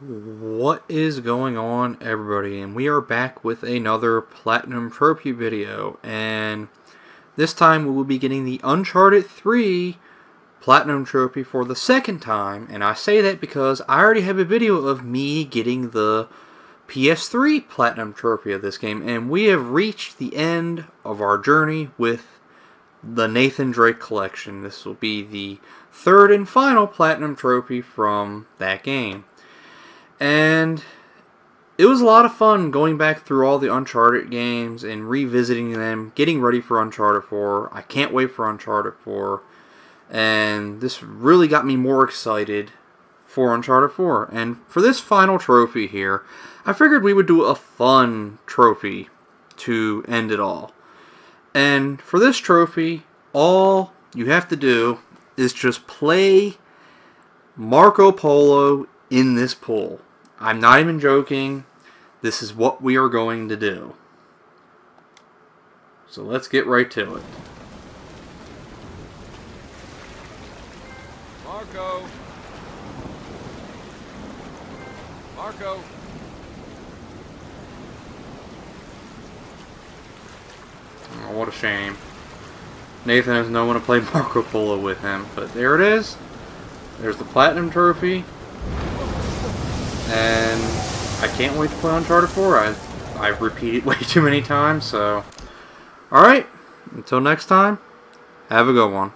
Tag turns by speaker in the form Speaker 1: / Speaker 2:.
Speaker 1: What is going on everybody and we are back with another Platinum Trophy video and this time we will be getting the Uncharted 3 Platinum Trophy for the second time and I say that because I already have a video of me getting the PS3 Platinum Trophy of this game and we have reached the end of our journey with the Nathan Drake collection. This will be the third and final Platinum Trophy from that game. And it was a lot of fun going back through all the Uncharted games and revisiting them, getting ready for Uncharted 4. I can't wait for Uncharted 4. And this really got me more excited for Uncharted 4. And for this final trophy here, I figured we would do a fun trophy to end it all. And for this trophy, all you have to do is just play Marco Polo in this pool. I'm not even joking. This is what we are going to do. So let's get right to it.
Speaker 2: Marco. Marco.
Speaker 1: Oh, what a shame. Nathan has no one to play Marco Polo with him, but there it is. There's the Platinum Trophy. And I can't wait to play Uncharted 4. I, I've repeated way too many times, so... Alright, until next time, have a good one.